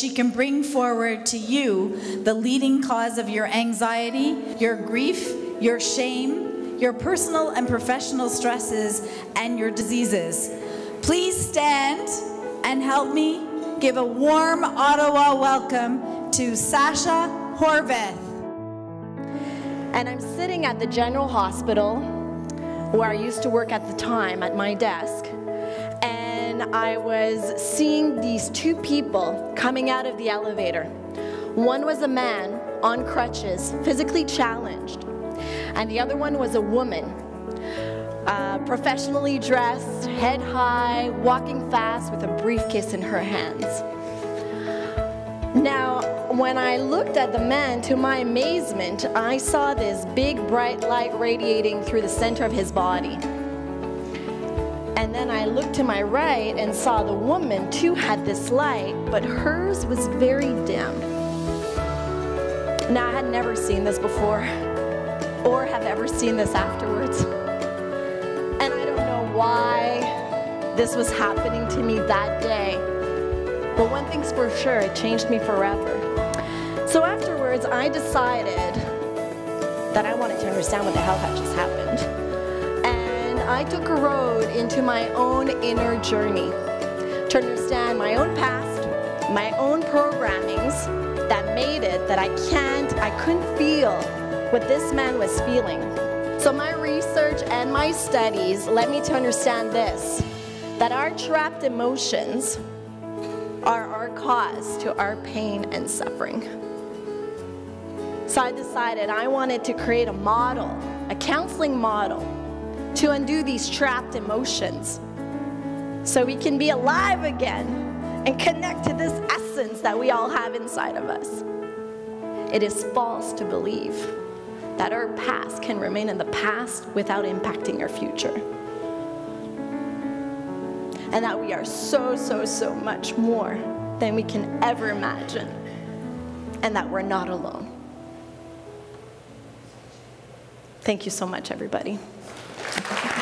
she can bring forward to you the leading cause of your anxiety, your grief, your shame, your personal and professional stresses, and your diseases. Please stand and help me give a warm Ottawa welcome to Sacha Horvath. And I'm sitting at the General Hospital where I used to work at the time at my desk. I was seeing these two people coming out of the elevator. One was a man on crutches, physically challenged, and the other one was a woman, uh, professionally dressed, head high, walking fast with a briefcase in her hands. Now, when I looked at the man, to my amazement, I saw this big bright light radiating through the center of his body. And then I looked to my right and saw the woman too had this light, but hers was very dim. Now, I had never seen this before, or have ever seen this afterwards. And I don't know why this was happening to me that day. But one thing's for sure, it changed me forever. So afterwards, I decided that I wanted to understand what the hell had just happened. I took a road into my own inner journey to understand my own past, my own programmings that made it that I can't, I couldn't feel what this man was feeling. So my research and my studies led me to understand this, that our trapped emotions are our cause to our pain and suffering. So I decided I wanted to create a model, a counseling model, to undo these trapped emotions so we can be alive again and connect to this essence that we all have inside of us. It is false to believe that our past can remain in the past without impacting our future and that we are so, so, so much more than we can ever imagine, and that we're not alone. Thank you so much, everybody. Thank you.